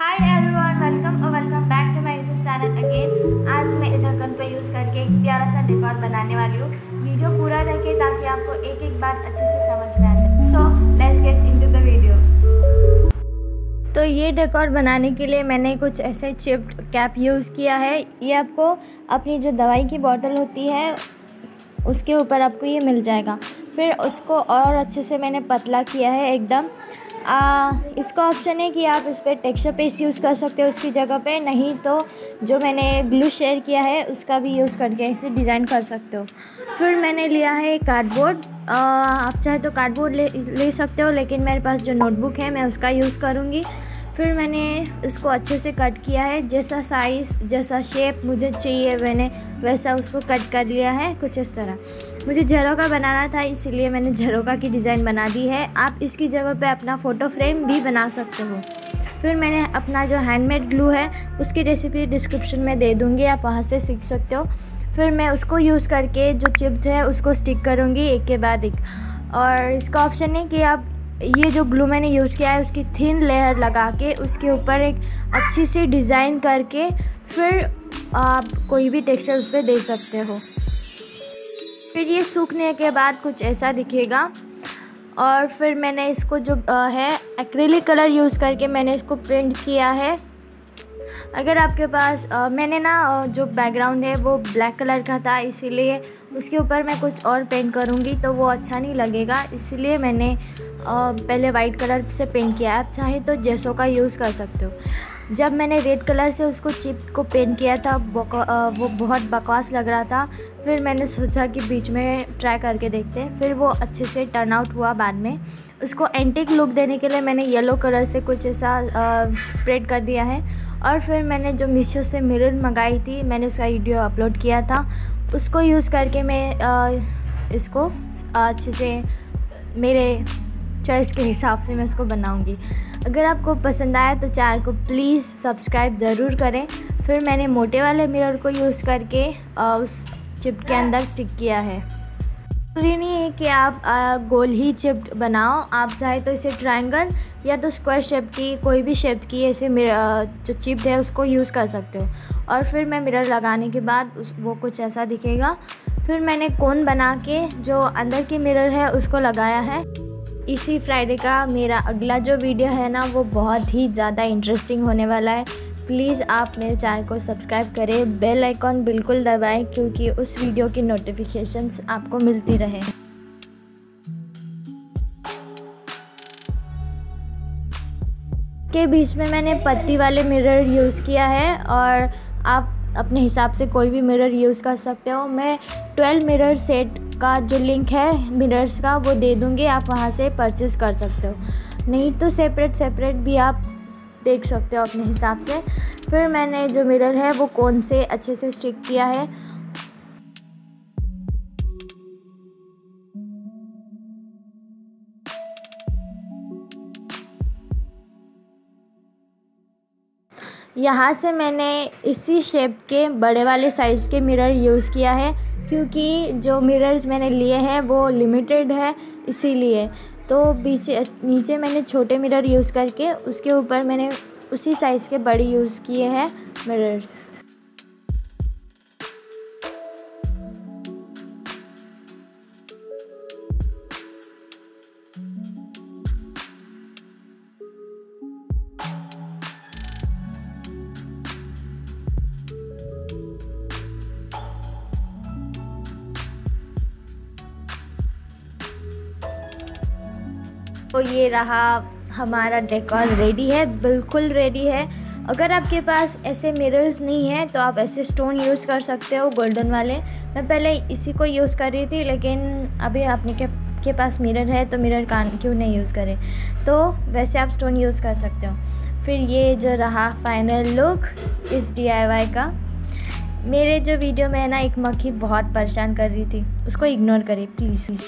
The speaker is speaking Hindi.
हाय एवरीवन वेलकम और welcome back to my YouTube channel again आज मैं ढक्कन को यूज़ करके एक प्यारा सा डेकोर बनाने वाली हूँ। वीडियो पूरा देखें ताकि आपको एक एक बात अच्छे से समझ में आ जाए। So let's get into the video तो ये डेकोर बनाने के लिए मैंने कुछ ऐसे चिप्ड कैप यूज़ किया है। ये आपको अपनी जो दवाई की बॉटल होती है, उसके ऊपर आपको ये मिल जाएगा। फिर उसको और अच्छे से मैंने पतला किया है एकदम। आ, इसका ऑप्शन है कि आप इस पर टेक्सचर पेस्ट यूज़ कर सकते हो उसकी जगह पे। नहीं तो जो मैंने ग्लू शेयर किया है उसका भी यूज़ करके इसे डिज़ाइन कर सकते हो। फिर मैंने लिया है कार्डबोर्ड आप चाहे तो कार्डबोर्ड ले ले सकते हो लेकिन मेरे पास जो नोटबुक है मैं उसका यूज़ करूँगी। फिर मैंने इसको अच्छे से कट किया है। जैसा साइज़ जैसा शेप मुझे चाहिए, मैंने वैसा उसको कट कर लिया है, कुछ इस तरह। मुझे झरोका बनाना था, इसीलिए मैंने झरोका की डिज़ाइन बना दी है। आप इसकी जगह पे अपना फ़ोटो फ्रेम भी बना सकते हो। फिर मैंने अपना जो हैंडमेड ग्लू है, उसकी रेसिपी डिस्क्रिप्शन में दे दूँगी, आप वहाँ से सीख सकते हो। फिर मैं उसको यूज़ करके जो चिप्स है, उसको स्टिक करूँगी एक के बाद एक। और इसका ऑप्शन है कि आप ये जो ग्लू मैंने यूज़ किया है, उसकी थिन लेयर लगा के, उसके ऊपर एक अच्छी सी डिज़ाइन करके फिर आप कोई भी टेक्सचर उस पर दे सकते हो। फिर ये सूखने के बाद कुछ ऐसा दिखेगा। और फिर मैंने इसको जो है एक्रेलिक कलर यूज़ करके मैंने इसको पेंट किया है। अगर आपके पास आ, मैंने ना जो बैकग्राउंड है वो ब्लैक कलर का था इसीलिए उसके ऊपर मैं कुछ और पेंट करूँगी तो वो अच्छा नहीं लगेगा। इसीलिए मैंने आ, पहले वाइट कलर से पेंट किया आप चाहे तो जैसो का यूज़ कर सकते हो। जब मैंने रेड कलर से उसको चिप को पेंट किया था वो बहुत बकवास लग रहा था। फिर मैंने सोचा कि बीच में ट्राई करके देखते हैं। फिर वो अच्छे से टर्न आउट हुआ बाद में। उसको एंटिक लुक देने के लिए मैंने येलो कलर से कुछ ऐसा स्प्रेड कर दिया है। और फिर मैंने जो मीशो से मिरर मंगाई थी मैंने उसका वीडियो अपलोड किया था। उसको यूज़ करके मैं आ, इसको अच्छे से मेरे चॉइस के हिसाब से मैं इसको बनाऊँगी। अगर आपको पसंद आया तो चैनल को प्लीज़ सब्सक्राइब ज़रूर करें। फिर मैंने मोटे वाले मिरर को यूज़ करके आ, उस चिप के अंदर स्टिक किया है। ज़रूरी नहीं है कि आप गोल ही चिप बनाओ। आप चाहे तो इसे ट्रायंगल या तो स्क्वायर शेप की, कोई भी शेप की ऐसे जो चिप है उसको यूज़ कर सकते हो। और फिर मैं मिरर लगाने के बाद उस, वो कुछ ऐसा दिखेगा। फिर मैंने कोन बना के जो अंदर की मिरर है उसको लगाया है। इसी फ्राइडे का मेरा अगला जो वीडियो है ना, वो बहुत ही ज़्यादा इंटरेस्टिंग होने वाला है। प्लीज़ आप मेरे चैनल को सब्सक्राइब करें, बेल आइकॉन बिल्कुल दबाएँ, क्योंकि उस वीडियो की नोटिफिकेशंस आपको मिलती रहे। के बीच में मैंने पत्ती वाले मिरर यूज़ किया है, और आप अपने हिसाब से कोई भी मिरर यूज़ कर सकते हो। मैं 12 मिरर सेट का जो लिंक है मिरर्स का, वो दे दूँगी, आप वहाँ से परचेज़ कर सकते हो। नहीं तो सेपरेट सेपरेट भी आप देख सकते हो अपने हिसाब से। फिर मैंने जो मिरर है, वो कौन से अच्छे से स्टिक किया है? यहाँ से मैंने इसी शेप के बड़े वाले साइज़ के मिरर यूज़ किया है, क्योंकि जो मिरर्स मैंने लिए हैं, वो लिमिटेड है, इसीलिए। तो पीछे, नीचे मैंने छोटे मिरर यूज़ करके उसके ऊपर मैंने उसी साइज़ के बड़े यूज़ किए हैं मिरर्स तो ये रहा हमारा डेकोर रेडी है बिल्कुल रेडी है। अगर आपके पास ऐसे मिरर्स नहीं है तो आप ऐसे स्टोन यूज़ कर सकते हो गोल्डन वाले। मैं पहले इसी को यूज़ कर रही थी लेकिन अभी आपने के, के पास मिरर है तो मिरर का क्यों नहीं यूज़ करें? तो वैसे आप स्टोन यूज़ कर सकते हो। फिर ये जो रहा फाइनल लुक इस डी का मेरे जो वीडियो में है ना एक मक्खी बहुत परेशान कर रही थी। उसको इग्नोर करें प्लीज़